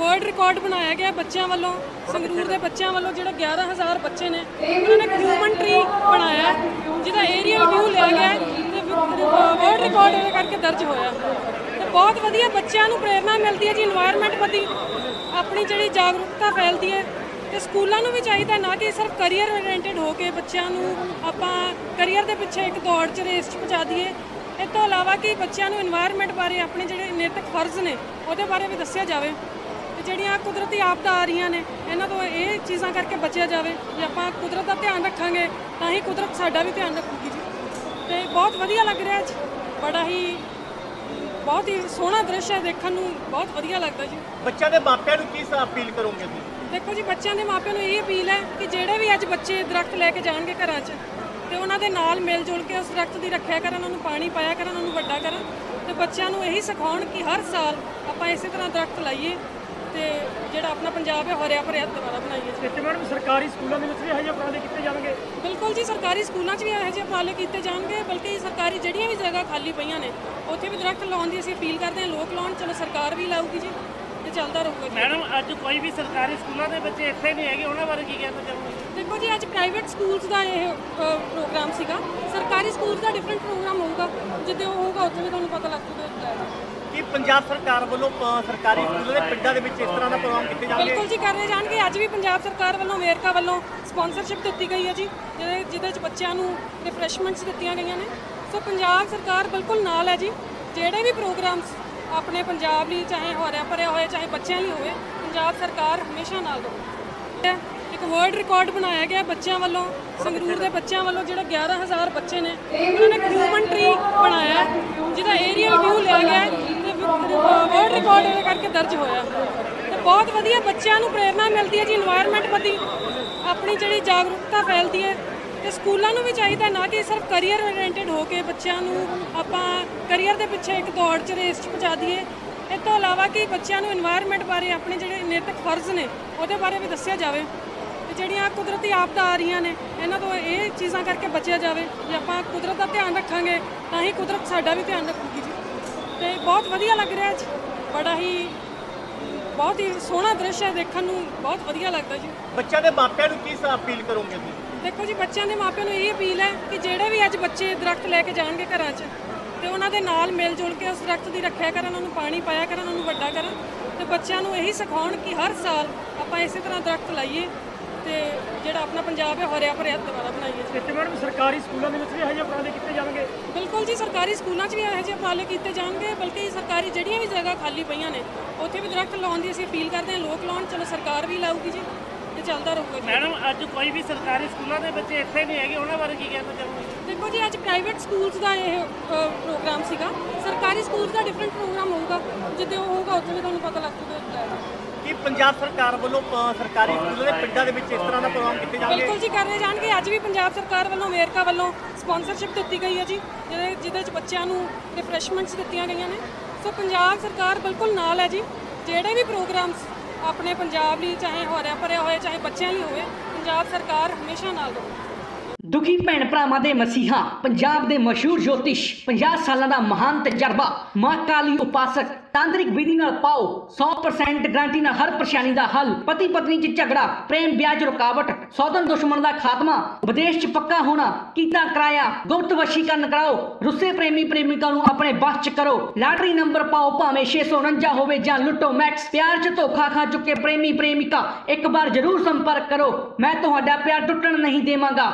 World record ਬਣਾਇਆ ਗਿਆ ਬੱਚਿਆਂ ਵੱਲੋਂ, ਸੰਗਰੂਰ ਦੇ ਬੱਚਿਆਂ ਵੱਲੋਂ, ਜਿਹੜਾ 11000 ਬੱਚੇ ਨੇ, ਉਹਨਾਂ ਨੇ ਹਿਊਮਨ ਟ੍ਰੀ ਬਣਾਇਆ, ਜਿਹਦਾ ਏਰੀਅਲ ਵਿਊ ਲਿਆ ਗਿਆ ਤੇ ਵਰਲਡ ਰਿਕਾਰਡ ਇਹਦੇ ਕਰਕੇ ਦਰਜ ਹੋਇਆ। ਤੇ ਬਹੁਤ ਵਧੀਆ ਬੱਚਿਆਂ ਨੂੰ ਪ੍ਰੇਰਣਾ ਮਿਲਦੀ ਹੈ ਜੀ এনवायरमेंट ਪ੍ਰਤੀ, ਆਪਣੀ ਜਿਹੜੀ ਜਾਗਰੂਕਤਾ ਫੈਲਦੀ ਹੈ। ਤੇ ਸਕੂਲਾਂ ਨੂੰ ਵੀ ਚਾਹੀਦਾ ਨਾ ਕਿ ਸਿਰਫ ਕੈਰੀਅਰ ਓਰੀਐਂਟਡ ਹੋ ਕੇ ਬੱਚਿਆਂ ਨੂੰ ਆਪਾਂ ਕੈਰੀਅਰ ਦੇ ਪਿੱਛੇ ਇੱਕ ਦੌੜ 'ਚ ਰੇਸ 'ਚ ਪਹੁੰਚਾ ਦਈਏ। ਇਹ ਤੋਂ ਇਲਾਵਾ ਕਿ ਬੱਚਿਆਂ ਨੂੰ এনवायरमेंट ਬਾਰੇ ਆਪਣੇ ਜਿਹੜੇ ਨੈਤਿਕ ਫਰਜ਼ ਨੇ, ਉਹਦੇ ਬਾਰੇ ਵੀ ਦੱਸਿਆ ਜਾਵੇ। ਕੁਦਰਤੀ ਆਪਦਾ ਆ ਰਹੀਆਂ ਨੇ ਇਹਨਾਂ ਤੋਂ ਇਹ ਚੀਜ਼ਾਂ ਕਰਕੇ ਬਚਿਆ ਜਾਵੇ ਜੇ ਆਪਾਂ ਕੁਦਰਤ ਦਾ ਧਿਆਨ ਰੱਖਾਂਗੇ ਤਾਂ ਹੀ ਕੁਦਰਤ ਸਾਡਾ ਵੀ ਧਿਆਨ ਰੱਖੂਗੀ ਜੀ। ਤੇ ਬਹੁਤ ਵਧੀਆ ਲੱਗ ਰਿਹਾ ਜੀ ਬੜਾ ਹੀ ਬਹੁਤ ਹੀ ਸੋਹਣਾ ਦ੍ਰਿਸ਼ ਹੈ ਦੇਖਣ ਨੂੰ ਬਹੁਤ ਵਧੀਆ ਲੱਗਦਾ ਜੀ। ਬੱਚਿਆਂ ਦੇ ਮਾਪਿਆਂ ਨੂੰ ਕੀ ਅਪੀਲ ਕਰੋਗੇ ਤੁਸੀਂ? ਦੇਖੋ ਜੀ ਬੱਚਿਆਂ ਦੇ ਮਾਪਿਆਂ ਨੂੰ ਇਹ ਅਪੀਲ ਹੈ ਕਿ ਜਿਹੜੇ ਵੀ ਅੱਜ ਬੱਚੇ ਦਰਖਤ ਲੈ ਕੇ ਜਾਣਗੇ ਘਰਾਂ 'ਚ ਤੇ ਉਹਨਾਂ ਦੇ ਨਾਲ ਮਿਲ ਜੁਲ ਕੇ ਉਸ ਦਰਖਤ ਦੀ ਰੱਖਿਆ ਕਰਨ ਉਹਨਾਂ ਨੂੰ ਪਾਣੀ ਪਾਇਆ ਕਰਨ ਉਹਨਾਂ ਨੂੰ ਵੱਡਾ ਕਰਨ ਤੇ ਬੱਚਿਆਂ ਨੂੰ ਇਹੀ ਸਿਖਾਉਣ ਕਿ ਹਰ ਸਾਲ ਆਪਾਂ ਇਸੇ ਤਰ੍ਹਾਂ ਦਰਖਤ ਲਾਈਏ ਤੇ ਜਿਹੜਾ ਆਪਣਾ ਪੰਜਾਬ ਹੈ ਹਰਿਆ ਭਰਿਆ ਦੁਬਾਰਾ ਬਣਾਈਏ ਜੀ। ਤੇ ਮੈਡਮ ਸਰਕਾਰੀ ਸਕੂਲਾਂ ਦੇ ਵਿੱਚ ਵੀ ਇਹੋ ਜਿਹੇ ਉਪਰਾਲੇ ਕੀਤੇ ਜਾਣਗੇ? ਬਿਲਕੁਲ ਜੀ ਸਰਕਾਰੀ ਸਕੂਲਾਂ 'ਚ ਵੀ ਇਹੋ ਜਿਹੇ ਉਪਰਾਲੇ ਕੀਤੇ ਜਾਣਗੇ ਬਲਕਿ ਸਰਕਾਰੀ ਜਿਹੜੀਆਂ ਵੀ ਜਗ੍ਹਾ ਖਾਲੀ ਪਈਆਂ ਨੇ ਉੱਥੇ ਵੀ ਦਰਖਤ ਲਾਉਣ ਦੀ ਅਸੀਂ ਅਪੀਲ ਕਰਦੇ ਹਾਂ ਲੋਕ ਲਾਉਣ ਚਲੋ ਸਰਕਾਰ ਵੀ ਲਾਊਗੀ ਜੀ ਤੇ ਚੱਲਦਾ ਰਹੂਗਾ ਜੀ। ਮੈਡਮ ਅੱਜ ਕੋਈ ਵੀ ਸਰਕਾਰੀ ਸਕੂਲਾਂ ਦੇ ਬੱਚੇ ਇੱਥੇ ਨਹੀਂ ਹੈਗੇ ਉਹਨਾਂ ਬਾਰੇ ਕੀ ਕਹਿਣਾ ਚਾਹੋਗੇ? ਦੇਖੋ ਜੀ ਅੱਜ ਪ੍ਰਾਈਵੇਟ ਸਕੂਲਸ ਦਾ ਇਹ ਪ੍ਰੋਗਰਾਮ ਸੀਗਾ। ਸਰਕਾਰੀ ਸਕੂਲਸ ਦਾ ਡਿਫਰੈਂਟ ਪ੍ਰੋਗਰਾਮ ਹੋਊਗਾ ਜਿੱਦੇ ਉਹ ਹੋਊਗਾ ਉੱਥੇ ਵੀ ਤੁਹਾਨੂੰ ਪਤਾ ਲੱਗ ਜੂਗਾ ਕੀ ਪੰਜਾਬ ਸਰਕਾਰ ਵੱਲੋਂ ਸਰਕਾਰੀ ਸਕੂਲਾਂ ਦੇ ਪਿੰਡਾਂ ਦੇ ਵਿੱਚ ਇਸ ਤਰ੍ਹਾਂ ਦਾ ਪ੍ਰੋਗਰਾਮ ਕੀਤੇ ਜਾਣਗੇ? ਬਿਲਕੁਲ ਜੀ, ਕਰ ਰਹੇ ਜਾਣਗੇ। ਅੱਜ ਵੀ ਪੰਜਾਬ ਸਰਕਾਰ ਵੱਲੋਂ, ਅਮਰੀਕਾ ਵੱਲੋਂ ਸਪਾਂਸਰਸ਼ਿਪ ਦਿੱਤੀ ਗਈ ਹੈ ਜੀ, ਜਿਹਦੇ ਜਿਹਦੇ ਚ ਬੱਚਿਆਂ ਨੂੰ ਰਿਫਰੈਸ਼ਮੈਂਟਸ ਦਿੱਤੀਆਂ ਗਈਆਂ ਨੇ। ਸੋ ਪੰਜਾਬ ਸਰਕਾਰ ਬਿਲਕੁਲ ਨਾਲ ਹੈ ਜੀ। ਜਿਹੜੇ ਵੀ ਪ੍ਰੋਗਰਾਮਸ ਆਪਣੇ ਪੰਜਾਬ ਲਈ, ਚਾਹੇ ਹੋਰਿਆ ਭਰਿਆ ਹੋਏ, ਚਾਹੇ ਬੱਚਿਆਂ ਲਈ ਹੋਵੇ ਪੰਜਾਬ ਸਰਕਾਰ ਹਮੇਸ਼ਾ ਨਾਲ ਰਹੂਗੀ। ਇੱਕ ਵਰਲਡ ਰਿਕਾਰਡ ਬਣਾਇਆ ਗਿਆ ਬੱਚਿਆਂ ਵੱਲੋਂ, ਸੰਗਰੂਰ ਦੇ ਬੱਚਿਆਂ ਵੱਲੋਂ, ਜਿਹੜੇ 11000 ਬੱਚੇ ਨੇ, ਉਹਨਾਂ ਨੇ ਹਿਊਮਨ ਟ੍ਰੀ ਬਣਾਇਆ, ਜਿਹਦਾ ਏਰੀਅਲ ਵਿਊ ਲਿਆ ਗਿਆ ਵਰਲਡ ਰਿਕਾਰਡ ਇਹਦੇ ਕਰਕੇ ਦਰਜ ਹੋਇਆ। ਤੇ ਬਹੁਤ ਵਧੀਆ ਬੱਚਿਆਂ ਨੂੰ ਪ੍ਰੇਰਣਾ ਮਿਲਦੀ ਹੈ ਜੀ এনवायरमेंट ਪ੍ਰਤੀ ਆਪਣੀ ਜਿਹੜੀ ਜਾਗਰੂਕਤਾ ਫੈਲਦੀ ਹੈ। ਤੇ ਸਕੂਲਾਂ ਨੂੰ ਵੀ ਚਾਹੀਦਾ ਨਾ ਕਿ ਸਿਰਫ ਕੈਰੀਅਰ ਓਰੀਐਂਟਡ ਹੋ ਕੇ ਬੱਚਿਆਂ ਨੂੰ ਆਪਾਂ ਕੈਰੀਅਰ ਦੇ ਪਿੱਛੇ ਇੱਕ ਦੌੜ 'ਚ ਰੇਸ 'ਚ ਪਹੁੰਚਾ ਦਈਏ। ਇਸ ਤੋਂ ਇਲਾਵਾ ਕਿ ਬੱਚਿਆਂ ਨੂੰ এনवायरमेंट ਬਾਰੇ ਆਪਣੇ ਜਿਹੜੇ ਨੈਤਿਕ ਫਰਜ਼ ਨੇ, ਉਹਦੇ ਬਾਰੇ ਵੀ ਦੱਸਿਆ ਜਾਵੇ। ਤੇ ਜਿਹੜੀਆਂ ਕੁਦਰਤੀ ਆਪਦਾ ਆ ਰਹੀਆਂ ਨੇ, ਇਹਨਾਂ ਤੋਂ ਇਹ ਚੀਜ਼ਾਂ ਕਰਕੇ ਬਚਿਆ ਜਾਵੇ। ਜੇ ਆਪਾਂ ਕੁਦਰਤ ਦਾ ਧਿਆਨ ਰੱਖਾਂਗੇ, ਤਾਂ ਹੀ ਕੁਦਰਤ ਸਾਡਾ ਵੀ ਧਿਆਨ ਰੱਖੂਗੀ ਬਹੁਤ ਵਧੀਆ ਲੱਗ ਰਿਹਾ ਜੀ। ਬੜਾ ਹੀ ਬਹੁਤ ਹੀ ਸੋਹਣਾ ਦ੍ਰਿਸ਼ ਹੈ ਦੇਖਣ ਨੂੰ ਬਹੁਤ ਵਧੀਆ ਲੱਗਦਾ ਜੀ। ਬੱਚਿਆਂ ਦੇ ਮਾਪਿਆਂ ਨੂੰ ਕੀ ਅਪੀਲ ਕਰੋਗੇ ਤੁਸੀਂ ਦੇਖੋ ਜੀ ਬੱਚਿਆਂ ਦੇ ਮਾਪਿਆਂ ਨੂੰ ਇਹ ਅਪੀਲ ਹੈ ਕਿ ਜਿਹੜੇ ਵੀ ਅੱਜ ਬੱਚੇ ਦਰਖਤ ਲੈ ਕੇ ਜਾਣਗੇ ਘਰਾਂ 'ਚ ਤੇ ਉਹਨਾਂ ਦੇ ਨਾਲ ਮਿਲ ਜੁਲ ਕੇ ਉਸ ਦਰਖਤ ਦੀ ਰੱਖਿਆ ਕਰਨ ਉਹਨਾਂ ਨੂੰ ਪਾਣੀ ਪਾਇਆ ਕਰਨ ਉਹਨਾਂ ਨੂੰ ਵੱਡਾ ਕਰਨ ਤੇ ਬੱਚਿਆਂ ਨੂੰ ਇਹੀ ਸਿਖਾਉਣ ਕਿ ਹਰ ਸਾਲ ਆਪਾਂ ਇਸੇ ਤਰ੍ਹਾਂ ਦਰਖਤ ਲਾਈਏ ਤੇ ਜਿਹੜਾ ਆਪਣਾ ਪੰਜਾਬ ਹੈ ਹਰਿਆ ਭਰਿਆ ਦੁਬਾਰਾ ਬਣਾਈਏ ਜੀ। ਤੇ ਮੈਡਮ ਸਰਕਾਰੀ ਸਕੂਲਾਂ ਦੇ ਵਿੱਚ ਵੀ ਇਹੋ ਜਿਹੇ ਉਪਰਾਲੇ ਕੀਤੇ ਜਾਣਗੇ? ਬਿਲਕੁਲ ਜੀ ਸਰਕਾਰੀ ਸਕੂਲਾਂ 'ਚ ਵੀ ਇਹੋ ਜਿਹੇ ਉਪਰਾਲੇ ਕੀਤੇ ਜਾਣਗੇ ਬਲਕਿ ਸਰਕਾਰੀ ਜਿਹੜੀਆਂ ਵੀ ਜਗ੍ਹਾ ਖਾਲੀ ਪਈਆਂ ਨੇ ਉੱਥੇ ਵੀ ਦਰਖਤ ਲਾਉਣ ਦੀ ਅਸੀਂ ਅਪੀਲ ਕਰਦੇ ਹਾਂ ਲੋਕ ਲਾਉਣ ਚਲੋ ਸਰਕਾਰ ਵੀ ਲਾਊਗੀ ਜੀ ਤੇ ਚੱਲਦਾ ਰਹੂਗਾ ਜੀ। ਮੈਡਮ ਅੱਜ ਕੋਈ ਵੀ ਸਰਕਾਰੀ ਸਕੂਲਾਂ ਦੇ ਬੱਚੇ ਇੱਥੇ ਨਹੀਂ ਹੈਗੇ ਉਹਨਾਂ ਬਾਰੇ ਕੀ ਕਹਿਣਾ ਚਾਹੋਗੇ? ਦੇਖੋ ਜੀ ਅੱਜ ਪ੍ਰਾਈਵੇਟ ਸਕੂਲਸ ਦਾ ਇਹ ਪ੍ਰੋਗਰਾਮ ਸੀਗਾ। ਸਰਕਾਰੀ ਸਕੂਲਸ ਦਾ ਡਿਫਰੈਂਟ ਪ੍ਰੋਗਰਾਮ ਹੋਊਗਾ ਜਿੱਦੇ ਉਹ ਹੋਊਗਾ ਉੱਥੇ ਵੀ ਤੁਹਾਨੂੰ ਪਤਾ ਲੱਗ ਜੂਗਾ ਕੀ ਪੰਜਾਬ ਸਰਕਾਰ ਵੱਲੋਂ ਸਰਕਾਰੀ ਸਕੂਲਾਂ ਦੇ ਪਿੰਡਾਂ ਦੇ ਵਿੱਚ ਇਸ ਤਰ੍ਹਾਂ ਦਾ ਪ੍ਰੋਗਰਾਮ ਕੀਤੇ ਜਾਣਗੇ? ਬਿਲਕੁਲ ਜੀ ਕਰ ਰਹੇ ਜਾਣਗੇ। ਅੱਜ ਵੀ ਪੰਜਾਬ ਸਰਕਾਰ ਵੱਲੋਂ, ਅਮਰੀਕਾ ਵੱਲੋਂ ਸਪਾਂਸਰਸ਼ਿਪ ਦਿੱਤੀ ਗਈ ਹੈ ਜੀ, ਜਿਹਦੇ ਜਿਹਦੇ ਚ ਬੱਚਿਆਂ ਨੂੰ ਰਿਫਰੈਸ਼ਮੈਂਟਸ ਦਿੱਤੀਆਂ ਗਈਆਂ ਨੇ। ਸੋ ਪੰਜਾਬ ਸਰਕਾਰ ਬਿਲਕੁਲ ਨਾਲ ਹੈ ਜੀ। ਜਿਹੜੇ ਵੀ ਪ੍ਰੋਗਰਾਮਸ ਆਪਣੇ ਪੰਜਾਬ ਲਈ ਚਾਹੇ ਹੋਰਿਆ ਭਰਿਆ ਹੋਏ, ਚਾਹੇ ਬੱਚਿਆਂ ਲਈ ਹੋਵੇ ਪੰਜਾਬ ਸਰਕਾਰ ਹਮੇਸ਼ਾ ਨਾਲ ਰਹੂਗੀ ਦੁਖੀ ਭੈਣ ਭਰਾਵਾਂ ਦੇ ਮਸੀਹਾ, ਪੰਜਾਬ ਦੇ ਮਸ਼ਹੂਰ ਜੋਤਿਸ਼ 50 ਸਾਲਾਂ ਦਾ ਮਹਾਨ ਤਜਰਬਾ, ਮਾਂ ਕਾਲੀ ਉਪਾਸਕ, ਤਾਂਤਰਿਕ ਵਿਧੀ ਨਾਲ ਪਾਓ 100% ਗਾਰੰਟੀ ਨਾਲ ਹਰ ਪਰੇਸ਼ਾਨੀ ਦਾ ਹੱਲ, ਪਤੀ ਪਤਨੀ 'ਚ ਝਗੜਾ, ਪ੍ਰੇਮ ਵਿਆਜ ਰੁਕਾਵਟ, ਸੌਦਨ ਦੁਸ਼ਮਣ ਦਾ ਖਾਤਮਾ, ਵਿਦੇਸ਼ 'ਚ ਪੱਕਾ ਹੋਣਾ, ਕੀਤਾ ਕਰਾਇਆ ਗੁਪਤ ਵਸ਼ੀਕਰਨ ਕਰਾਓ, ਰੁੱਸੇ ਪ੍ਰੇਮੀ ਪ੍ਰੇਮਿਕਾ ਨੂੰ ਆਪਣੇ ਬਸ 'ਚ ਕਰੋ, ਲਾਟਰੀ ਨੰਬਰ ਪਾਓ, ਭਾਵੇਂ 649 ਹੋਵੇ ਜਾਂ ਲੁੱਟੋ ਮੈਕਸ ਪਿਆਰ 'ਚ ਧੋਖਾ ਖਾ ਚੁੱਕੇ ਪ੍ਰੇਮੀ ਪ੍ਰੇਮਿਕਾ, ਇੱਕ ਵਾਰ ਜ਼ਰੂਰ ਸੰਪਰਕ ਕਰੋ, ਮੈਂ ਤੁਹਾਡਾ ਪਿਆਰ ਟੁੱਟਣ ਨਹੀਂ ਦੇਵਾਂਗਾ।